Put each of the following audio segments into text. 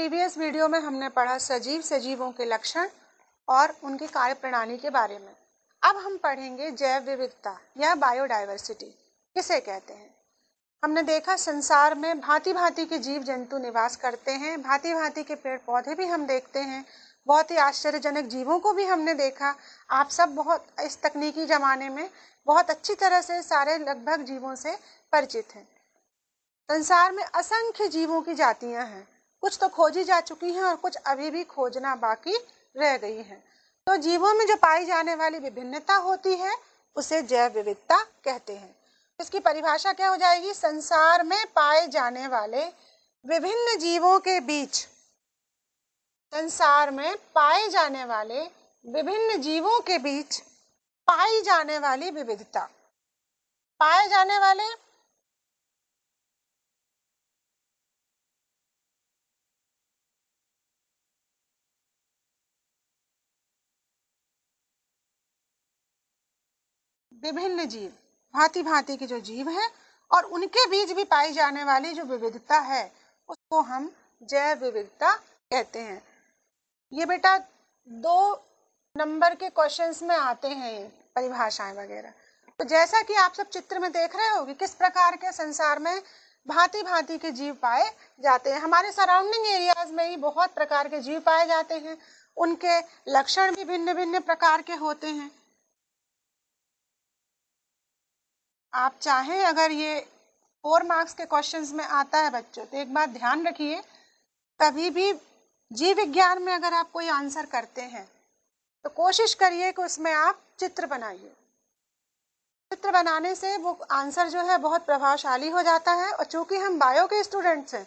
Previous video में हमने पढ़ा सजीव सजीवों के लक्षण और उनकी कार्य प्रणाली के बारे में। अब हम पढ़ेंगे जैव विविधता या बायोडाइवर्सिटी, किसे कहते हैं। हमने देखा संसार में भांति भांति के जीव जंतु निवास करते हैं भांति भांति के पेड़ पौधे भी हम देखते हैं, बहुत ही आश्चर्यजनक जीवों को भी हमने देखा। आप सब बहुत, इस तकनीकी ज़माने में बहुत अच्छी तरह से सारे लगभग जीवों से परिचित हैं। संसार में असंख्य जीवों की जातियाँ हैं। कुछ तो खोजी जा चुकी हैं और कुछ अभी भी खोजना बाकी रह गई हैं। तो जीवों में जो पाई जाने वाली विभिन्नता होती है, उसे जैव विविधता कहते हैं। इसकी परिभाषा क्या हो जाएगी? संसार में पाए जाने वाले विभिन्न जीवों के बीच। संसार में पाए जाने वाले विभिन्न जीवों के बीच पाई जाने वाली विविधता। पाए जाने वाले विभिन्न जीव भांति भांति के जो जीव हैं और उनके बीच भी पाई जाने वाली जो विविधता है, उसको हम जैव विविधता कहते हैं। ये बेटा दो नंबर के क्वेश्चंस में आते हैं परिभाषाएँ वगैरह। तो जैसा कि आप सब चित्र में देख रहे हो कि किस प्रकार के संसार में भांति भांति के जीव पाए जाते हैं। हमारे सराउंडिंग एरियाज़ में ही बहुत प्रकार के जीव पाए जाते हैं। उनके लक्षण भी भिन्न भिन्न प्रकार के होते हैं। आप चाहें, अगर ये फोर मार्क्स के क्वेश्चंस में आता है बच्चों तो एक बात ध्यान रखिए कभी भी जीव विज्ञान में अगर आप कोई आंसर करते हैं तो कोशिश करिए कि उसमें आप चित्र बनाइए। चित्र बनाने से वो आंसर जो है बहुत प्रभावशाली हो जाता है और चूँकि हम बायो के स्टूडेंट्स हैं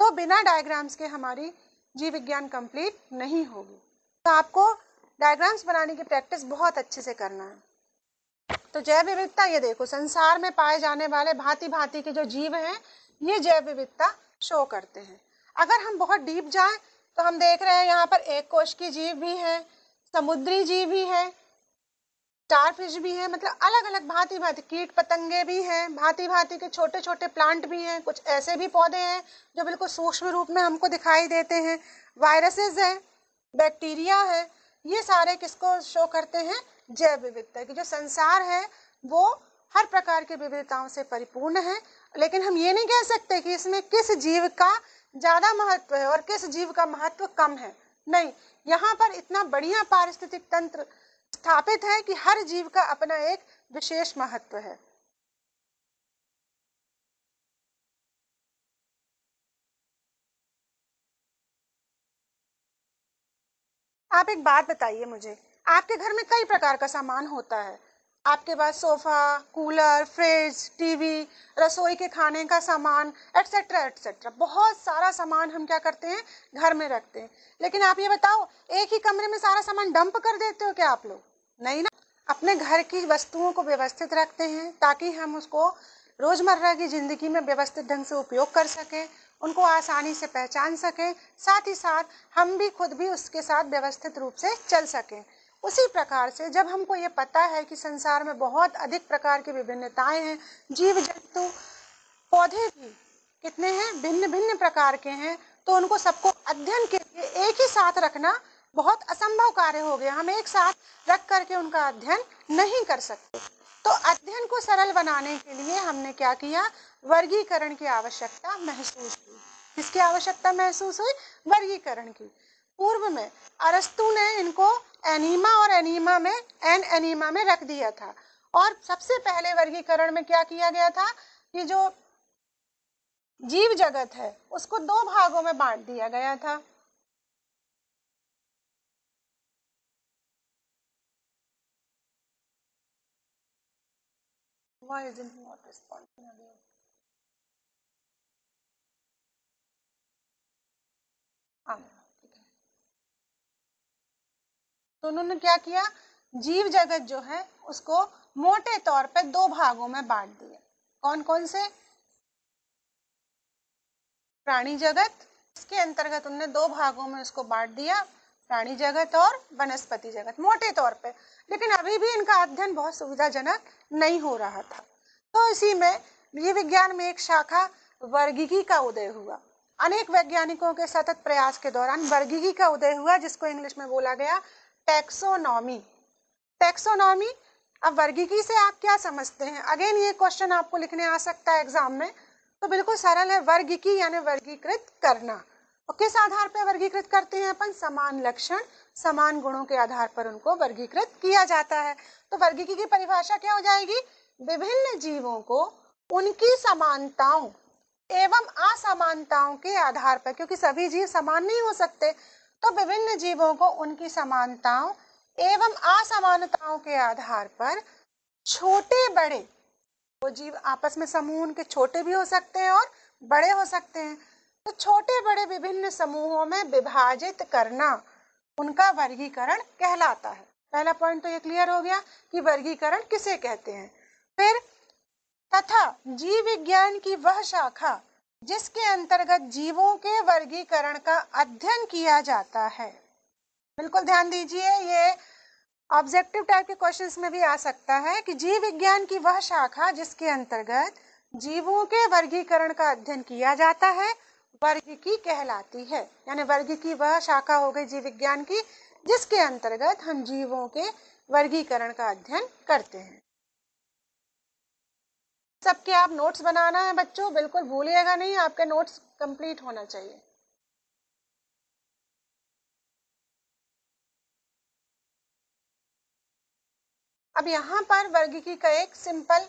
तो बिना डायग्राम्स के हमारी जीव विज्ञान कंप्लीट नहीं होगी। तो आपको डायग्राम्स बनाने की प्रैक्टिस बहुत अच्छे से करना है। तो जैव विविधता, ये देखो, संसार में पाए जाने वाले भांति भांति के जो जीव हैं, ये जैव विविधता शो करते हैं। अगर हम बहुत डीप जाएँ तो हम देख रहे हैं यहाँ पर एक कोश की जीव भी है, समुद्री जीव भी है स्टार फ़िश भी है मतलब अलग अलग भांति भांति कीट पतंगे भी हैं भांति भांति के छोटे छोटे प्लांट भी हैं, कुछ ऐसे भी पौधे हैं, जो बिल्कुल सूक्ष्म रूप में हमको दिखाई देते हैं। वायरसेस हैं बैक्टीरिया है, ये सारे किसको शो करते हैं? जैव विविधता की जो संसार है, वो हर प्रकार की विविधताओं से परिपूर्ण है। लेकिन हम ये नहीं कह सकते कि इसमें किस जीव का ज़्यादा महत्व है और किस जीव का महत्व कम है। नहीं, यहाँ पर इतना बढ़िया पारिस्थितिक तंत्र स्थापित है कि हर जीव का अपना एक विशेष महत्व है। आप एक बात बताइए मुझे आपके घर में कई प्रकार का सामान होता है। आपके पास सोफा, कूलर, फ्रिज, टीवी, रसोई के खाने का सामान एटसेट्रा एटसेट्रा बहुत सारा सामान हम क्या करते हैं? घर में रखते हैं। लेकिन आप ये बताओ, एक ही कमरे में सारा सामान डंप कर देते हो क्या आप लोग? नहीं ना? अपने घर की वस्तुओं को व्यवस्थित रखते हैं ताकि हम उसको रोज़मर्रा की ज़िंदगी में व्यवस्थित ढंग से उपयोग कर सकें, उनको आसानी से पहचान सकें, साथ ही साथ हम भी खुद भी उसके साथ व्यवस्थित रूप से चल सकें। उसी प्रकार से जब हमको ये पता है कि संसार में बहुत अधिक प्रकार की विभिन्नताएँ हैं, जीव, जंतु, पौधे भी कितने हैं भिन्न भिन्न प्रकार के हैं तो उनको सबको अध्ययन के लिए एक ही साथ रखना बहुत असंभव कार्य हो गया। हम एक साथ रख करके उनका अध्ययन नहीं कर सकते। तो अध्ययन को सरल बनाने के लिए हमने क्या किया? वर्गीकरण की आवश्यकता महसूस हुई किसकी आवश्यकता महसूस हुई? वर्गीकरण की। पूर्व में अरस्तु ने इनको एनीमा और एनीमा में, एन एनीमा में रख दिया था और सबसे पहले वर्गीकरण में क्या किया गया था कि जो जीव जगत है, उसको दो भागों में बांट दिया गया था Why isn't not responding again? तो उन्होंने क्या किया? जीव जगत जो है, उसको मोटे तौर पे दो भागों में बांट दिया कौन कौन से? प्राणी जगत। इसके अंतर्गत उन्होंने दो भागों में उसको बांट दिया, प्राणी जगत और वनस्पति जगत, मोटे तौर पे। लेकिन अभी भी इनका अध्ययन बहुत सुविधाजनक नहीं हो रहा था। तो इसी में जीव विज्ञान में एक शाखा वर्गीकी का उदय हुआ। अनेक वैज्ञानिकों के सतत प्रयास के दौरान वर्गीकी का उदय हुआ, जिसको इंग्लिश में बोला गया टेक्सोनॉमी। टेक्सोनॉमी अब वर्गीकी से आप क्या समझते हैं? अगेन ये क्वेश्चन आपको लिखने आ सकता है एग्ज़ाम में। तो बिल्कुल सरल है, वर्गीकी यानी वर्गीकृत करना। और किस आधार पर वर्गीकृत करते हैं अपन? समान लक्षण, समान गुणों के आधार पर उनको वर्गीकृत किया जाता है। तो वर्गीकी की परिभाषा क्या हो जाएगी? विभिन्न जीवों को उनकी समानताओं एवं असमानताओं के आधार पर, क्योंकि सभी जीव समान नहीं हो सकते। तो विभिन्न जीवों को उनकी समानताओं एवं असमानताओं के आधार पर छोटे बड़े, वो जीव आपस में समूह, उनके छोटे भी हो सकते हैं और बड़े हो सकते हैं। तो छोटे बड़े विभिन्न समूहों में विभाजित करना उनका वर्गीकरण कहलाता है। पहला पॉइंट तो ये क्लियर हो गया कि वर्गीकरण किसे कहते हैं। फिर तथा जीव विज्ञान की वह शाखा जिसके अंतर्गत जीवों के वर्गीकरण का अध्ययन किया जाता है। बिल्कुल ध्यान दीजिए, ये ऑब्जेक्टिव टाइप के क्वेश्चंस में भी आ सकता है कि जीव विज्ञान की वह शाखा जिसके अंतर्गत जीवों के वर्गीकरण का अध्ययन किया जाता है, वर्ग की कहलाती है। यानी वर्ग की वह शाखा हो गई जीव विज्ञान की, जिसके अंतर्गत हम जीवों के वर्गीकरण का अध्ययन करते हैं। सबके आप नोट्स बनाना है बच्चों, बिल्कुल भूलिएगा नहीं, आपके नोट्स कंप्लीट होना चाहिए। अब यहाँ पर वर्गीकी का एक सिंपल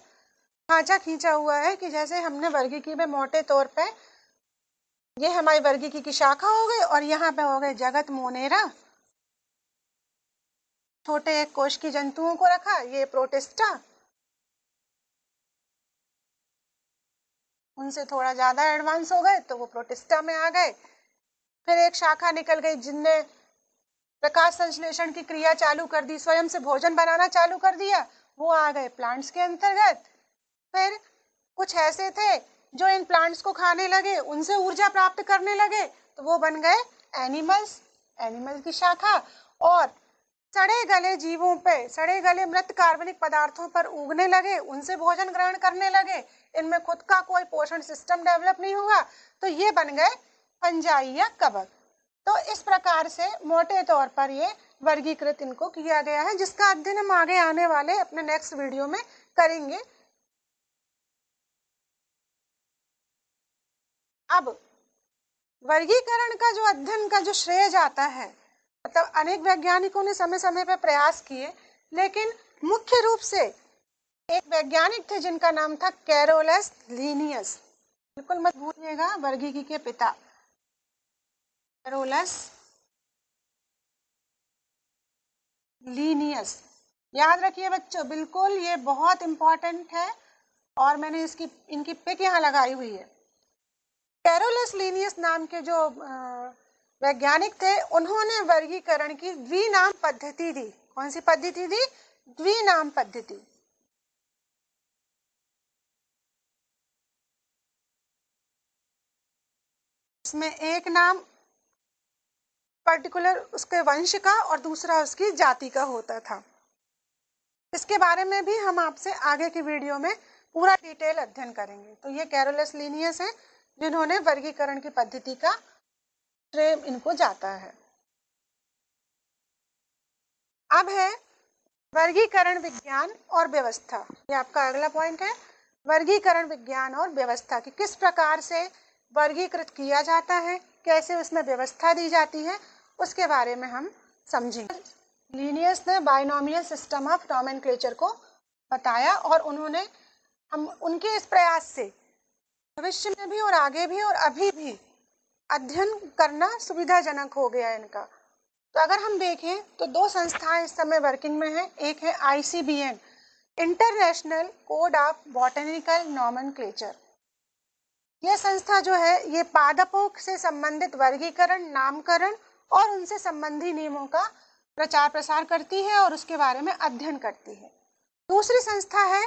ढांचा खींचा हुआ है कि जैसे हमने वर्गीकी में मोटे तौर पे ये हमारी वर्गीकी की शाखा हो गई और यहाँ पे हो गए जगत मोनेरा। छोटे एक कोश की जंतुओं को रखा, ये प्रोटेस्टा। उनसे थोड़ा ज़्यादा एडवांस हो गए तो वो प्रोटेस्टा में आ गए। फिर एक शाखा निकल गई जिनने प्रकाश संश्लेषण की क्रिया चालू कर दी, स्वयं से भोजन बनाना चालू कर दिया, वो आ गए प्लांट्स के अंतर्गत। फिर कुछ ऐसे थे जो इन प्लांट्स को खाने लगे, उनसे ऊर्जा प्राप्त करने लगे तो वो बन गए एनिमल्स, एनिमल की शाखा। और सड़े गले जीवों पे, सड़े गले मृत कार्बनिक पदार्थों पर उगने लगे, उनसे भोजन ग्रहण करने लगे। इनमें खुद का कोई पोषण सिस्टम डेवलप नहीं हुआ। तो ये बन गए पंजाई या कबक तो इस प्रकार से मोटे तौर पर ये वर्गीकृत इनको किया गया है, जिसका अध्ययन हम आगे आने वाले अपने नेक्स्ट वीडियो में करेंगे। अब वर्गीकरण का जो अध्ययन का जो श्रेय जाता है मतलब अनेक वैज्ञानिकों ने समय समय पर प्रयास किए, लेकिन मुख्य रूप से एक वैज्ञानिक थे जिनका नाम था कैरोलस लीनियस। बिल्कुल मत भूलिएगा वर्गीकी के पिता। Carolus Linnaeus. याद रखिए बच्चों, बिल्कुल ये बहुत इंपॉर्टेंट है और मैंने इसकी, इनकी पिक यहाँ लगाई हुई है। कैरोलस लीनियस नाम के जो वैज्ञानिक थे, उन्होंने वर्गीकरण की द्विनाम पद्धति दी। कौन सी पद्धति दी? द्विनाम पद्धति। इसमें एक नाम पर्टिकुलर उसके वंश का और दूसरा उसकी जाति का होता था। इसके बारे में भी हम आपसे आगे की वीडियो में पूरा डिटेल अध्ययन करेंगे। तो ये कैरोलस लीनियस हैं, जिन्होंने वर्गीकरण की पद्धति का श्रेय इनको जाता है। अब है वर्गीकरण विज्ञान और व्यवस्था। ये आपका अगला पॉइंट है। वर्गीकरण विज्ञान और व्यवस्था की किस प्रकार से वर्गीकृत किया जाता है, कैसे उसमें व्यवस्था दी जाती है, उसके बारे में हम समझेंगे। लीनियस ने बाइनोमियल सिस्टम ऑफ़ नॉमेनक्लेचर को बताया और उन्होंने हम उनके इस प्रयास से भविष्य में भी और आगे भी और अभी भी अध्ययन करना सुविधाजनक हो गया इनका। तो अगर हम देखें तो दो संस्थाएँ इस समय वर्किंग में हैं। एक है ICBN international code of botanical nomenclature यह संस्था जो है, ये पादपों से संबंधित वर्गीकरण, नामकरण और उनसे संबंधी नियमों का प्रचार प्रसार करती है और उसके बारे में अध्ययन करती है। दूसरी संस्था है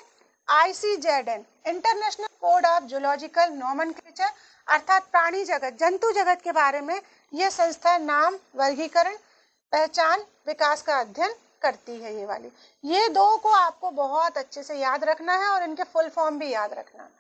ICZN international code of zoological nomen अर्थात प्राणी जगत, जंतु जगत के बारे में यह संस्था नाम, वर्गीकरण, पहचान, विकास का अध्ययन करती है ये वाली। ये दो को आपको बहुत अच्छे से याद रखना है और इनके फुल फॉर्म भी याद रखना है।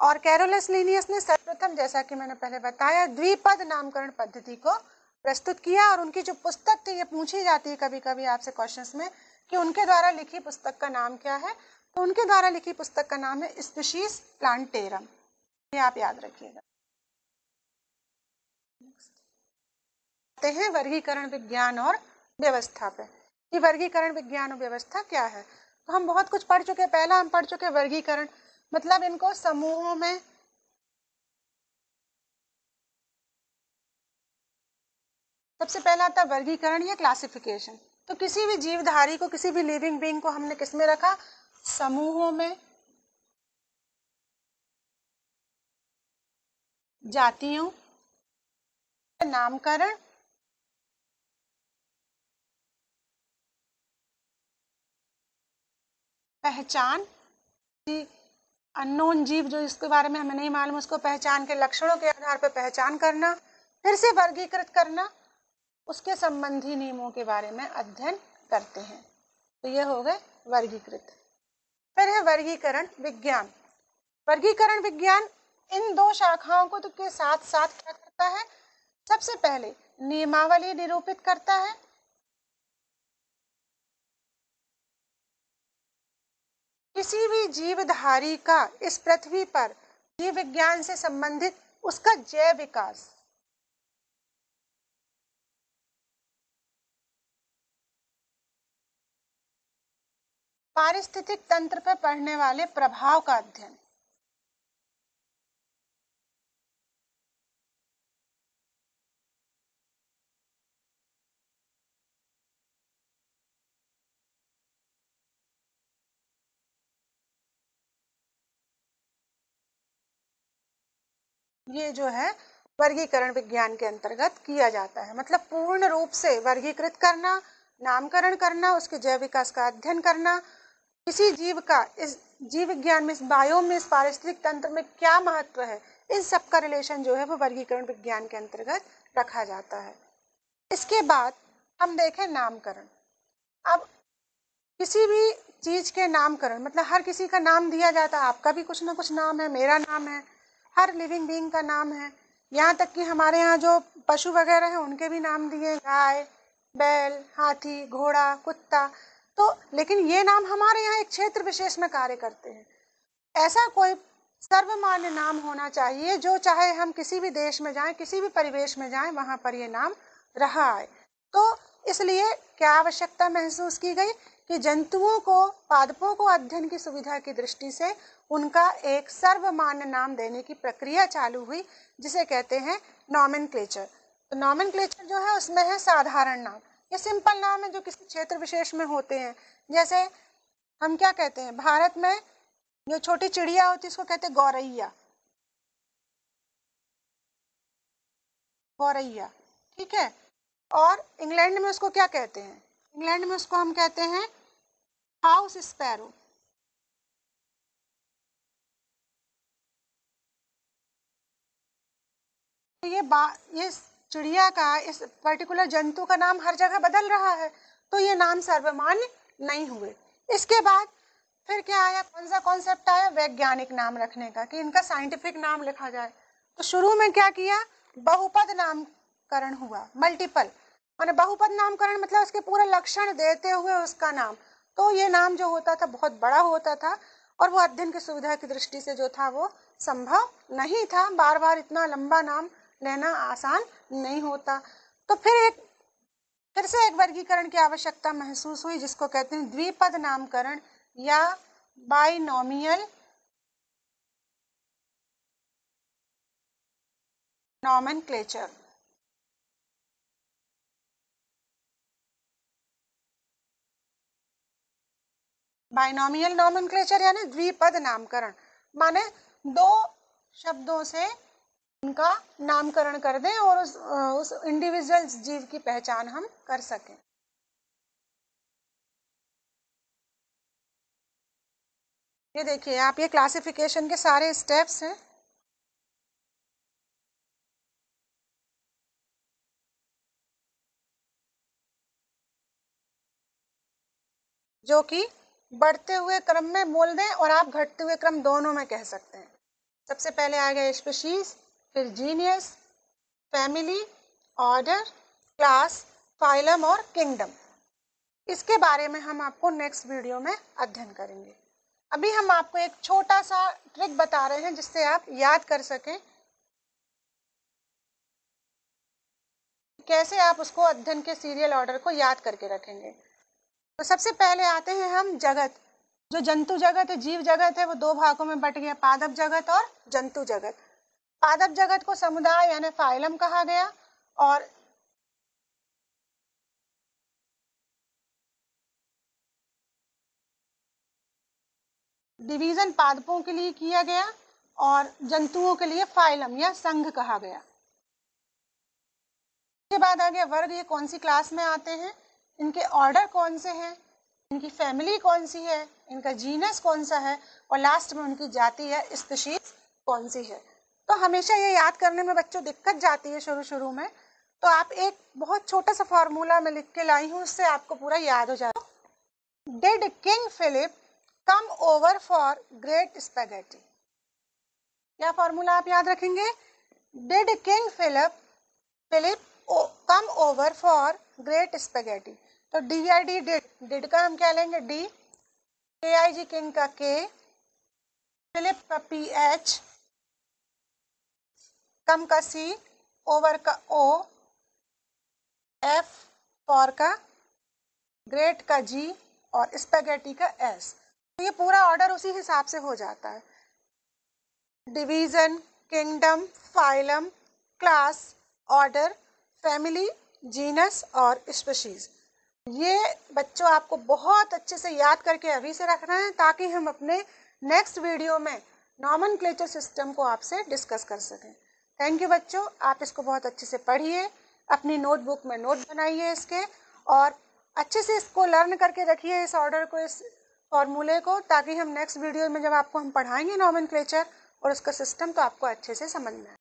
और कैरोलस लीनियस ने सर्वप्रथम, जैसा कि मैंने पहले बताया, द्विपद नामकरण पद्धति को प्रस्तुत किया और उनकी जो पुस्तक थी, ये पूछी जाती है कभी कभी आपसे क्वेश्चंस में कि उनके द्वारा लिखी पुस्तक का नाम क्या है। तो उनके द्वारा लिखी पुस्तक का नाम है स्पीशीज प्लांटेरम। ये आप याद रखिएगा। हैं वर्गीकरण विज्ञान और व्यवस्था पे। कि वर्गीकरण विज्ञान और व्यवस्था क्या है? तो हम बहुत कुछ पढ़ चुके हैं। पहला हम पढ़ चुके हैं वर्गीकरण। मतलब इनको समूहों में सबसे पहला आता वर्गीकरण या क्लासिफिकेशन। तो किसी भी जीवधारी को, किसी भी लिविंग बींग को हमने किसमें रखा? समूहों में जातियों नामकरण पहचान अननोन जीव जो इसके बारे में हमें नहीं मालूम, उसको पहचान के लक्षणों के आधार पर पहचान करना, फिर से वर्गीकृत करना, उसके संबंधी नियमों के बारे में अध्ययन करते हैं। तो ये हो गए वर्गीकृत। फिर है वर्गीकरण विज्ञान। वर्गीकरण विज्ञान इन दो शाखाओं को तो के साथ साथ क्या करता है? सबसे पहले नियमावली निरूपित करता है। किसी भी जीवधारी का इस पृथ्वी पर जीव विज्ञान से संबंधित उसका जैव विकास। पारिस्थितिक तंत्र पर पड़ने वाले प्रभाव का अध्ययन। ये जो है, वर्गीकरण विज्ञान के अंतर्गत किया जाता है। मतलब पूर्ण रूप से वर्गीकृत करना, नामकरण करना, उसके जैव विकास का अध्ययन करना किसी जीव का, इस जीव विज्ञान में, इस बायो में, इस पारिस्थितिक तंत्र में क्या महत्व है? इन सब का रिलेशन जो है, वो वर्गीकरण विज्ञान के अंतर्गत रखा जाता है। इसके बाद हम देखें नामकरण। अब किसी भी चीज़ के नामकरण मतलब हर किसी का नाम दिया जाता है। आपका भी कुछ ना कुछ नाम है, मेरा नाम है, हर लिविंग बींग का नाम है। यहाँ तक कि हमारे यहाँ जो पशु वगैरह हैं, उनके भी नाम दिए गाय, बैल, हाथी, घोड़ा, कुत्ता। तो लेकिन ये नाम हमारे यहाँ एक क्षेत्र विशेष में कार्य करते हैं। ऐसा कोई सर्वमान्य नाम होना चाहिए, जो चाहे हम किसी भी देश में जाएँ, किसी भी परिवेश में जाएँ, वहाँ पर ये नाम रहा है तो इसलिए क्या आवश्यकता महसूस की गई कि जंतुओं को, पादपों को अध्ययन की सुविधा की दृष्टि से उनका एक सर्वमान्य नाम देने की प्रक्रिया चालू हुई, जिसे कहते हैं नॉमन तो नॉमन जो है, उसमें है साधारण नाम। ये सिंपल नाम है जो किसी क्षेत्र विशेष में होते हैं। जैसे हम क्या कहते हैं? भारत में जो छोटी चिड़िया होती है, उसको कहते हैं गौरैया। गौरैया, ठीक है? और इंग्लैंड में उसको क्या कहते हैं? इंग्लैंड में उसको हम कहते हैं हाउस स्पैरो। तो ये बा, ये चिड़िया का, इस पर्टिकुलर जंतु का नाम हर जगह बदल रहा है तो ये नाम सर्वमान्य नहीं हुए। इसके बाद फिर क्या आया? कौन सा कॉन्सेप्ट आया? वैज्ञानिक नाम रखने का, कि इनका साइंटिफिक नाम लिखा जाए। तो शुरू में क्या किया? बहुपद नामकरण हुआ मल्टीपल मैंने बहुपद नामकरण मतलब उसके पूरे लक्षण देते हुए उसका नाम। तो ये नाम जो होता था, बहुत बड़ा होता था, और वो अध्ययन की सुविधा की दृष्टि से जो था, वो संभव नहीं था। बार बार इतना लंबा नाम लेना आसान नहीं होता। तो फिर एक, फिर से एक वर्गीकरण की आवश्यकता महसूस हुई, जिसको कहते हैं द्विपद नामकरण या binomial nomenclature. Binomial nomenclature यानी द्विपद नामकरण, माने दो शब्दों से उनका नामकरण कर दें और उस उस इंडिविजुअल जीव की पहचान हम कर सकें। ये देखिए, आप ये क्लासिफिकेशन के सारे स्टेप्स हैं। जो कि बढ़ते हुए क्रम में बोल दें और आप घटते हुए क्रम दोनों में कह सकते हैं। सबसे पहले आएगा स्पेशीज फिर genius family order class phylum और किंगडम इसके बारे में हम आपको नेक्स्ट वीडियो में अध्ययन करेंगे। अभी हम आपको एक छोटा सा ट्रिक बता रहे हैं जिससे आप याद कर सकें। कैसे आप उसको अध्ययन के सीरियल ऑर्डर को याद करके रखेंगे। तो सबसे पहले आते हैं हम जगत। जो जंतु जगत है, जीव जगत है, वो दो भागों में बट गया, पादप जगत और जंतु जगत। पादप जगत को समुदाय यानी फाइलम कहा गया और डिवीज़न पादपों के लिए किया गया और जंतुओं के लिए फाइलम या संघ कहा गया। इसके बाद आ गया वर्ग ये कौन सी क्लास में आते हैं? इनके ऑर्डर कौन से हैं? इनकी फैमिली कौन सी है? इनका जीनस कौन सा है? और लास्ट में उनकी जाति या स्पीशीज कौन सी है? तो हमेशा ये याद करने में बच्चों दिक्कत जाती है शुरू शुरू में। तो आप एक बहुत छोटा सा फॉर्मूला में लिख के लाई हूँ, उससे आपको पूरा याद हो जाए did king Philip come over for great spaghetti क्या फॉर्मूला आप याद रखेंगे? Did king Philip Philip come over for great spaghetti तो D I D did did का हम क्या लेंगे? डी के आई जी किंग का के फिलिप का पी एच कम का सी, ओवर का ओ, एफ़ फॉर का, ग्रेट का जी और स्पेगेटी का एस। तो ये पूरा ऑर्डर उसी हिसाब से हो जाता है। Division, kingdom, phylum, class, order, family, genus और स्पेशीज। ये बच्चों आपको बहुत अच्छे से याद करके अभी से रखना है ताकि हम अपने नेक्स्ट वीडियो में नॉमन क्लेचर सिस्टम को आपसे डिस्कस कर सकें। थैंक यू बच्चों। आप इसको बहुत अच्छे से पढ़िए, अपनी नोटबुक में नोट बनाइए इसके, और अच्छे से इसको लर्न करके रखिए इस ऑर्डर को, इस फॉर्मूले को, ताकि हम नेक्स्ट वीडियो में जब आपको हम पढ़ाएँगे नॉमन और उसका सिस्टम तो आपको अच्छे से समझना आए